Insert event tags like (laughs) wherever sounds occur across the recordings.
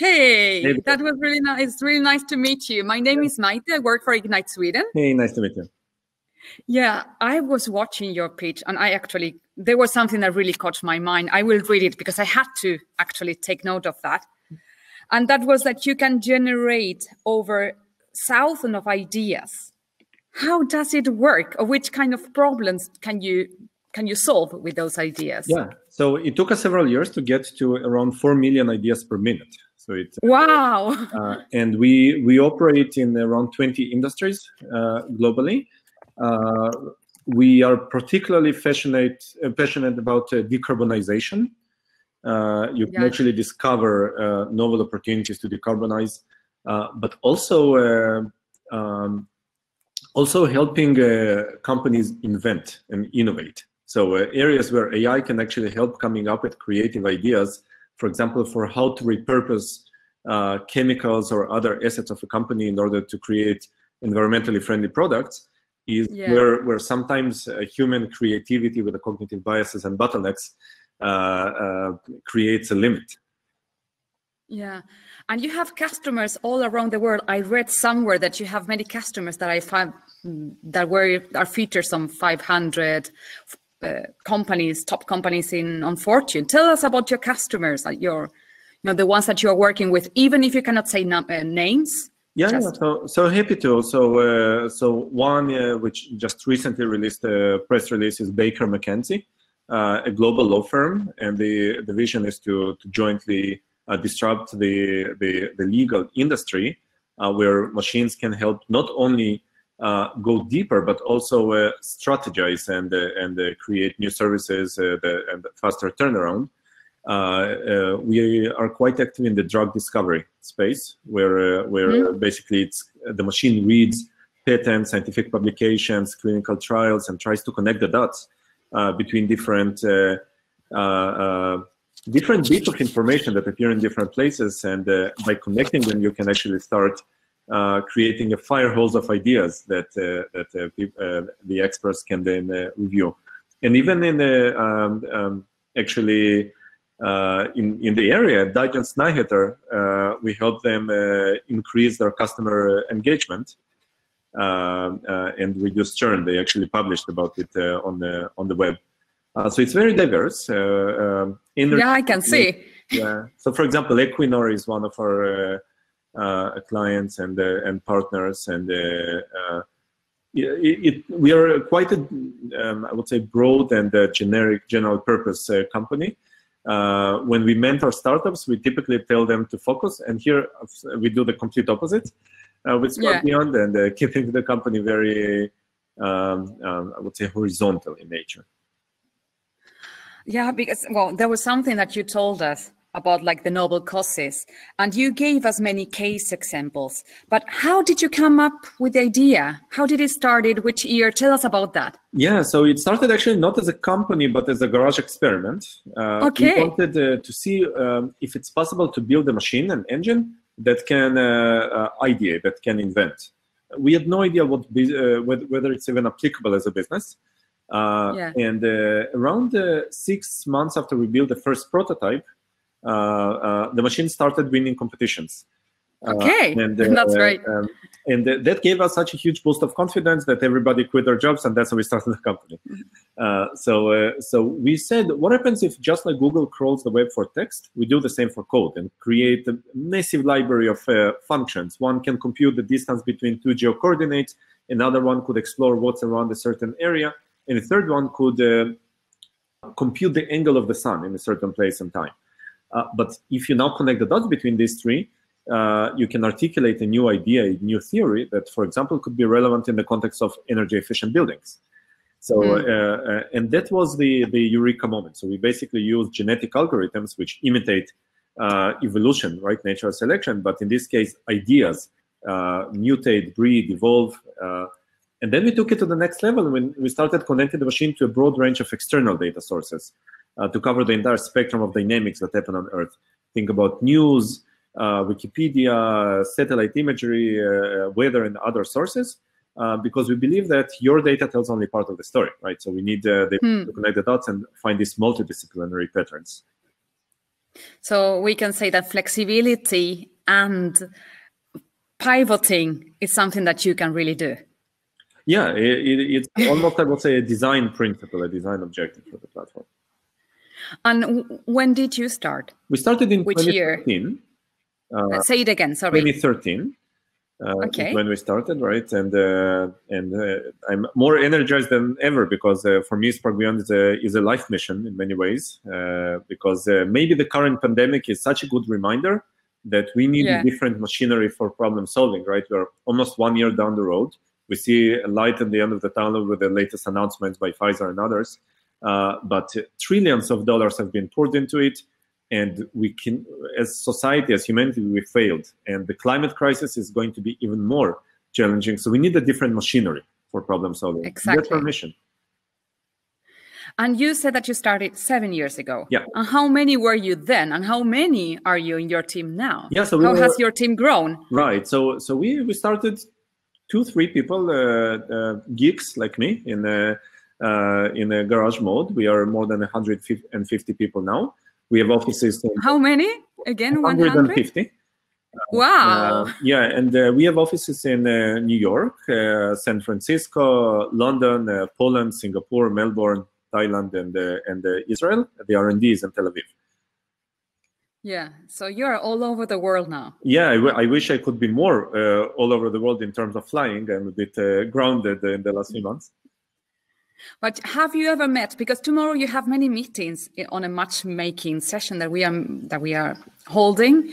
Hey, that was really nice. It's really nice to meet you. My name is Maite. I work for Ignite Sweden. Hey, nice to meet you. Yeah, I was watching your pitch and I actually, there was something that really caught my mind. I will read it because I had to actually take note of that. And that was that you can generate over thousands of ideas. How does it work? Or which kind of problems can you can you solve with those ideas? Yeah, so it took us several years to get to around 4 million ideas per minute. So it's wow. Uh, and we we operate in around 20 industries uh, globally. Uh, we are particularly passionate uh, passionate about uh, decarbonization. Uh, you can actually discover novel opportunities to decarbonize, but also um, also helping companies invent and innovate. So uh, areas where AI can actually help coming up with creative ideas, for example, for how to repurpose uh, chemicals or other assets of a company in order to create environmentally friendly products, is yeah. where, where sometimes uh, human creativity with the cognitive biases and bottlenecks uh, uh, creates a limit. Yeah, and you have customers all around the world. I read somewhere that you have many customers that I found mm, that were are featured some 500 uh, companies, top companies in on Fortune. Tell us about your customers, like your, you know, the ones that you're working with, even if you cannot say uh, names. Yeah, just... so so happy to. So uh, so one uh, which just recently released a press release is Baker McKenzie, uh, a global law firm, and the the vision is to to jointly uh, disrupt the, the the legal industry, where machines can help not only uh, Uh, go deeper, but also uh, strategize and uh, and uh, create new services uh, the, and faster turnaround. we are quite active in the drug discovery space, where where mm-hmm. basically it's the machine reads patents, scientific publications, clinical trials, and tries to connect the dots between different different bits of information that appear in different places and uh, by connecting them you can actually start uh, creating a fire hose of ideas that uh, that uh, the experts can then review. And even in the um, um, actually in in the area, Dagens Nyheter, we help them increase their customer engagement. Um, and reduce churn. They actually published about it on the on the web. Uh, so it's very diverse. Uh, um, yeah, I can see. Yeah. So, for example, Equinor is one of our clients and uh, and partners and uh, it, it, we are quite a, um, I would say, broad and generic general purpose company. Uh, when we mentor startups, we typically tell them to focus, and here we do the complete opposite uh, with Spark yeah. Beyond and uh, keeping the company very, um, um, I would say, horizontal in nature. Yeah, because well, there was something that you told us about like the noble causes. And you gave us many case examples. But how did you come up with the idea? How did it started? Which year? Tell us about that. Yeah so it started actually not as a company but as a garage experiment. Uh, okay. we wanted uh, to see um, if it's possible to build a machine an engine that can uh, uh ideate that can invent. We had no idea what uh, whether it's even applicable as a business. Uh, yeah. and around six months after we built the first prototype Uh, uh, the machine started winning competitions. Uh, okay, (laughs) and, that's uh, right. Um, and th that gave us such a huge boost of confidence that everybody quit their jobs, and that's how we started the company. (laughs) Mm-hmm. so, so we said, what happens if just like Google crawls the web for text, we do the same for code and create a massive library of functions. One can compute the distance between two geo coordinates. Another one could explore what's around a certain area, and a third one could compute the angle of the sun in a certain place and time. Uh, but if you now connect the dots between these three, uh, you can articulate a new idea, a new theory that, for example, could be relevant in the context of energy efficient buildings. So, mm. uh, and that was the, the eureka moment. So we basically use genetic algorithms which imitate uh, evolution, right, natural selection, but in this case, ideas uh, mutate, breed, evolve. Uh, and then we took it to the next level when we started connecting the machine to a broad range of external data sources uh, to cover the entire spectrum of dynamics that happen on Earth. Think about news, uh, Wikipedia, satellite imagery, uh, weather, and other sources. Uh, because we believe that your data tells only part of the story, right? So we need uh, the, hmm. to connect the dots and find these multidisciplinary patterns. So we can say that flexibility and pivoting is something that you can really do. Yeah, it, it, it's almost I would say a design principle, a design objective for the platform. And when did you start? We started in Which 2013. Year? Uh, Say it again. Sorry. 2013. Uh, okay. When we started, right, and uh, and uh, I'm more energized than ever because uh, for me, SparkBeyond is a is a life mission in many ways. Uh, because maybe the current pandemic is such a good reminder that we need yeah. different machinery for problem solving. Right, we're almost one year down the road. We see a light at the end of the tunnel with the latest announcements by Pfizer and others. But trillions of dollars have been poured into it and we can as society as humanity we failed. And the climate crisis is going to be even more challenging. So we need a different machinery for problem solving. Exactly. that's our mission and you said that you started seven years ago. Yeah. And how many were you then? And how many are you in your team now? Yeah so how were, has your team grown? Right. So so we we started two three people uh, uh, geeks like me in a uh, in a garage mode we are more than 150 people now we have offices. In How many? Again, 150. Wow. Uh, yeah, and uh, we have offices in uh, New York, uh, San Francisco, London, uh, Poland, Singapore, Melbourne, Thailand, and uh, and Israel. The R and D is in Tel Aviv. Yeah, so you're all over the world now. Yeah, I, wish I could be more all over the world in terms of flying. I'm a bit grounded in the last few months. But have you ever met? Because tomorrow you have many meetings on a matchmaking session that we are that we are holding.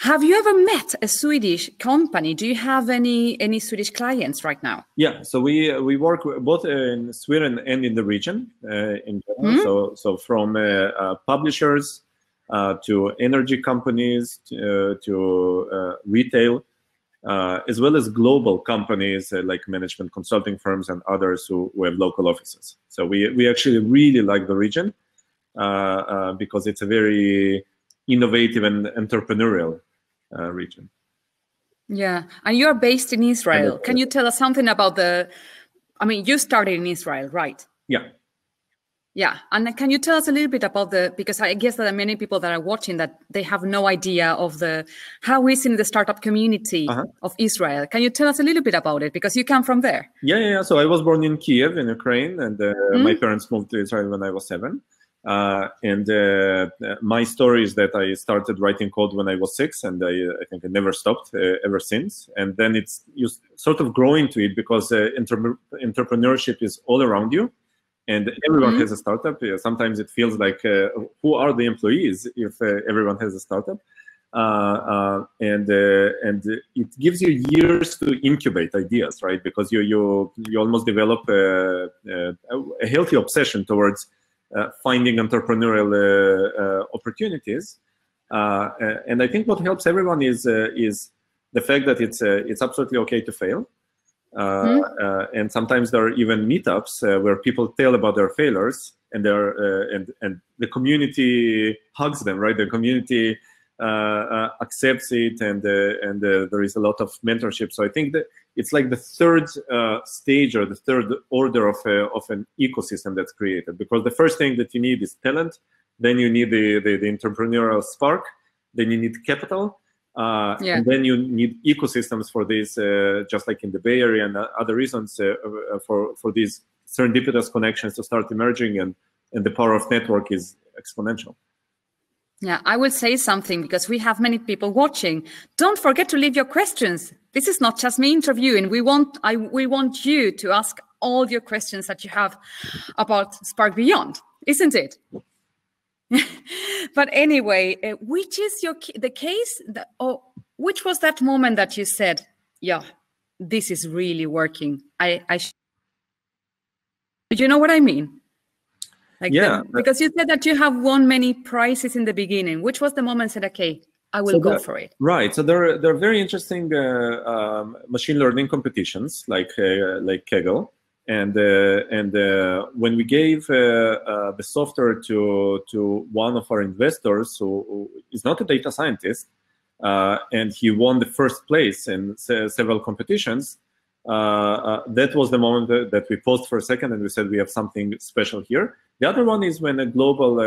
Have you ever met a Swedish company? Do you have any any Swedish clients right now? Yeah, so we we work both in Sweden and in the region uh, in general. Mm -hmm. So so from uh, uh, publishers uh, to energy companies to, uh, to uh, retail uh, as well as global companies uh, like management consulting firms and others who, who, have local offices. So we, we actually really like the region uh, uh because it's a very innovative and entrepreneurial uh, region. Yeah, and you're based in Israel. Can you tell us something about the? I mean, you started in Israel, right? Yeah. Yeah, and can you tell us a little bit about the because I guess there are many people that are watching that they have no idea of the how is in the startup community uh-huh. of Israel. Can you tell us a little bit about it because you come from there? Yeah, yeah. So I was born in Kiev in Ukraine, and uh, mm-hmm. my parents moved to Israel when I was seven. Uh, and uh, my story is that I started writing code when I was six, and I, I think I never stopped uh, ever since. And then it's you sort of grow into it because uh, entrepreneurship is all around you and everyone mm-hmm. has a startup. Sometimes it feels like uh, who are the employees if uh, everyone has a startup, uh, uh and uh, and it gives you years to incubate ideas, right? Because you you you almost develop a, a healthy obsession towards finding entrepreneurial opportunities. and I think what helps everyone is is the fact that it's it's absolutely okay to fail mm-hmm. and sometimes there are even meetups uh, where people tell about their failures, and they're uh, and and the community hugs them, right? The community accepts it, and and there is a lot of mentorship. So I think that it's like the third stage or the third order of of an ecosystem that's created. Because the first thing that you need is talent, then you need the, the, the entrepreneurial spark, then you need capital, uh, yeah. And then you need ecosystems for this, uh, just like in the Bay Area and other reasons uh, uh, for for these serendipitous connections to start emerging, and and the power of network is exponential. Yeah, I will say something because we have many people watching. Don't forget to leave your questions. This is not just me interviewing. We want I we want you to ask all your questions that you have about SparkBeyond, isn't it? (laughs) but anyway, uh, which is your the case? That, oh, which was that moment that you said, "Yeah, this is really working." I, I. you know what I mean? Like yeah, the, because you said that you have won many prizes in the beginning. Which was the moment said, "Okay, I will so go for it." Right. So there, there are very interesting uh, um, machine learning competitions like uh, like Kaggle and uh, and uh, when we gave uh, the software to to one of our investors who, is not a data scientist and he won the first place in several competitions that was the moment that, that, we paused for a second and we said we have something special here the other one is when a global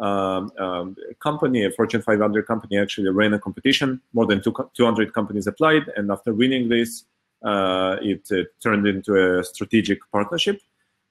um, um, company, a Fortune 500 company, actually ran a competition. More than two, 200 companies applied, and after winning this, it uh, turned into a strategic partnership.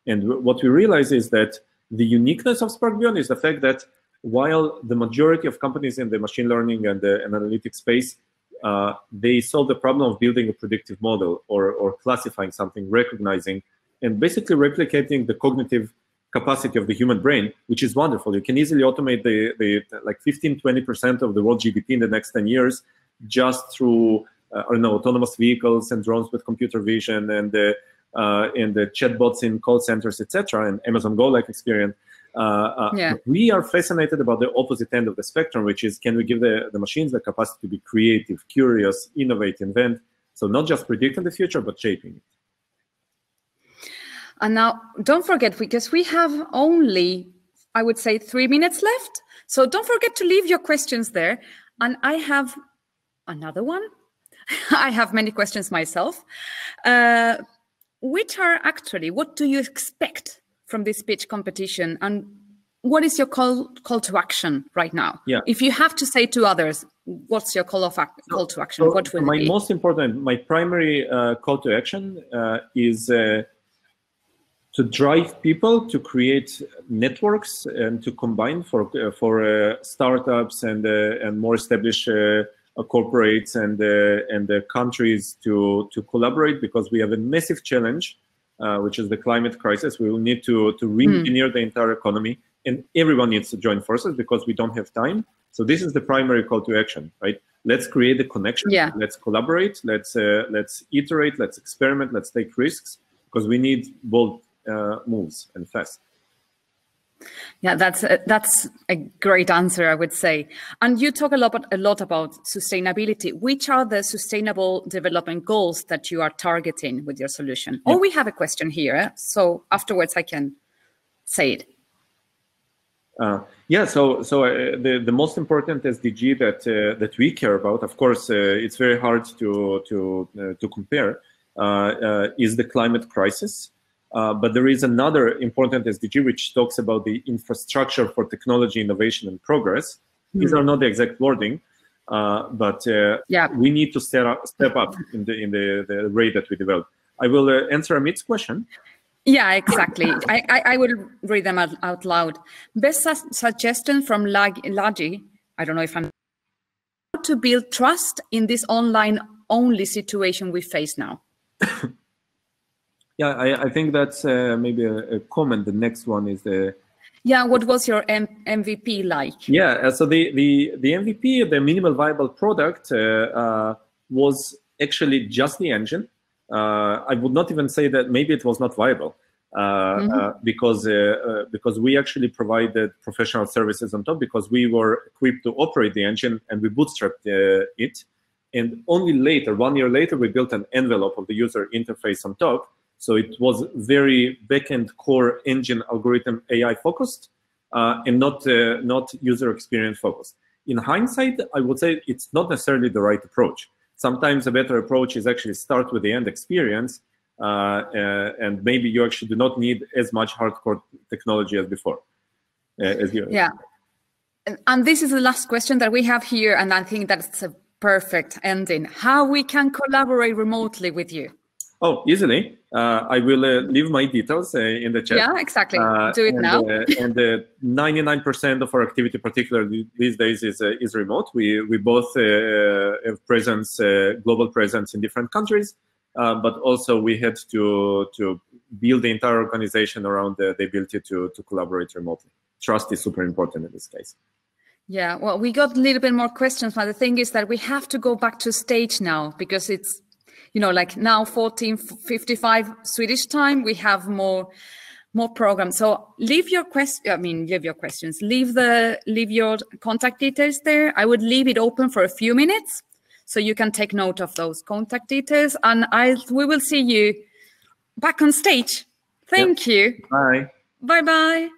And what we realize is that the uniqueness of SparkBeyond is the fact that while the majority of companies in the machine learning and the and analytics space, uh, they solve the problem of building a predictive model or, or classifying something, recognizing, and basically replicating the cognitive capacity of the human brain, which is wonderful. You can easily automate the, the like 15, 20% of the world GDP in the next 10 years just through, uh, I don't know, autonomous vehicles and drones with computer vision and the, uh, and the chatbots in call centers, etc., and Amazon Go-like experience. Uh, uh, yeah. We are fascinated about the opposite end of the spectrum, which is can we give the, the machines the capacity to be creative, curious, innovate, invent? So not just predicting the future, but shaping it. And now don't forget, because we have only, I would say, three minutes left. So don't forget to leave your questions there. And I have another one. (laughs) I have many questions myself, uh, which are actually, what do you expect from this pitch competition? And what is your call call to action right now? Yeah. If you have to say to others, what's your call of call to action? So what will my most important, my primary uh, call to action uh, is uh, to drive people to create networks and to combine for uh, for uh, startups and uh, and more established uh, corporates and uh, and the countries to to collaborate because we have a massive challenge, uh, which is the climate crisis. We will need to to re-engineer mm. the entire economy, and everyone needs to join forces because we don't have time. So this is the primary call to action, right? Let's create the connection. Yeah. Let's collaborate. Let's let's iterate. Let's experiment. Let's take risks because we need bold uh, moves and fast. Yeah, that's a, that's a great answer, I would say. And you talk a lot a lot about sustainability. Which are the sustainable development goals that you are targeting with your solution? Yeah. Or we have a question here, so afterwards I can say it. Uh, yeah, so so uh, the the most important SDG that uh, that we care about, of course, uh, it's very hard to to uh, to compare, uh, is the climate crisis. Uh, but there is another important SDG which talks about the infrastructure for technology innovation and progress. Mm. These are not the exact wording, uh, but uh, yeah. we need to step up, step up in the in the, the rate that we develop. I will uh, answer Amit's question. Yeah, exactly. I, I, I, will read them out, out loud. Best su- suggestion from Lagi, I don't know if I'm to build trust in this online only situation we face now. (laughs) Yeah, I, I think that's uh, maybe a, a, comment. The next one is the. Yeah, what was your M- MVP like? Yeah, uh, so the, the, the MVP, the minimal viable product, uh, uh, was actually just the engine. Uh, I would not even say that maybe it was not viable. Mm-hmm. because because we actually provided professional services on top because we were equipped to operate the engine and we bootstrapped it and only later one year later we built an envelope of the user interface on top so it was very backend core engine algorithm AI focused uh, and not uh, not user experience focused. In hindsight, I would say it's not necessarily the right approach. Sometimes a better approach is actually start with the end experience, uh, uh and maybe you actually do not need as much hardcore technology as before. Uh, as you yeah, and this is the last question that we have here, and I think that's a perfect ending. How we can collaborate remotely with you? Oh, easily. Uh, I will uh, leave my details uh, in the chat. Yeah, exactly. Do it and, now. Uh, and 99% of our activity, particularly these days, is uh, is remote. We we both have presence, global presence in different countries, but also we had to to build the entire organization around the, the ability to to collaborate remotely. Trust is super important in this case. Yeah, well, we got a little bit more questions, but the thing is that we have to go back to stage now because it's you know, like now 1455 Swedish time, we have more more programs. So leave your question. I mean, leave your questions. Leave the leave your contact details there. I would leave it open for a few minutes, so you can take note of those contact details. And I we will see you back on stage. Thank yep. you. Bye. Bye bye.